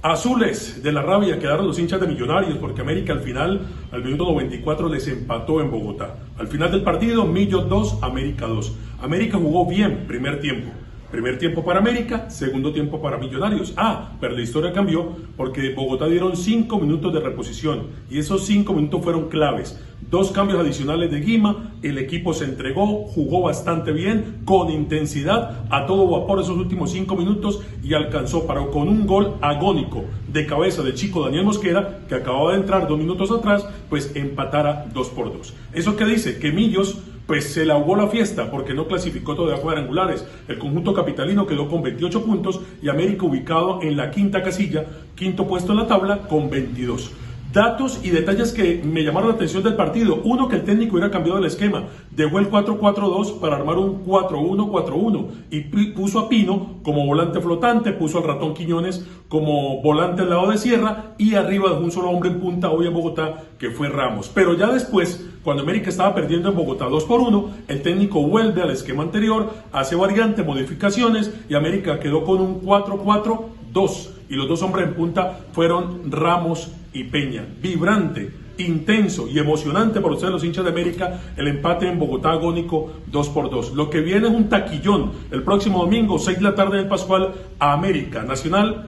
Azules de la rabia quedaron los hinchas de Millonarios porque América al final, al minuto 94, les empató en Bogotá. Al final del partido, Millo 2, América 2. América jugó bien primer tiempo. Primer tiempo para América, segundo tiempo para Millonarios. Ah, pero la historia cambió porque Bogotá dieron cinco minutos de reposición y esos cinco minutos fueron claves. Dos cambios adicionales de Guima, el equipo se entregó, jugó bastante bien, con intensidad, a todo vapor esos últimos cinco minutos y alcanzó para con un gol agónico de cabeza de chico Daniel Mosquera, que acababa de entrar dos minutos atrás, pues empatara dos por dos. ¿Eso qué dice? Que Millos pues se le ahogó la fiesta porque no clasificó todavía cuadrangulares. El conjunto capitalino quedó con 28 puntos y América ubicado en la quinta casilla, quinto puesto en la tabla con 22. Datos y detalles que me llamaron la atención del partido. Uno, que el técnico hubiera cambiado el esquema. Dejó el 4-4-2 para armar un 4-1-4-1 y puso a Pino como volante flotante, puso al ratón Quiñones como volante al lado de Sierra y arriba de un solo hombre en punta hoy en Bogotá, que fue Ramos. Pero ya después, cuando América estaba perdiendo en Bogotá 2 por 1, el técnico vuelve al esquema anterior, hace variante, modificaciones y América quedó con un 4-4-2 y los dos hombres en punta fueron Ramos y Peña. Vibrante, intenso y emocionante por ustedes los hinchas de América el empate en Bogotá agónico 2 por 2. Lo que viene es un taquillón el próximo domingo 6 de la tarde en el Pascual a América Nacional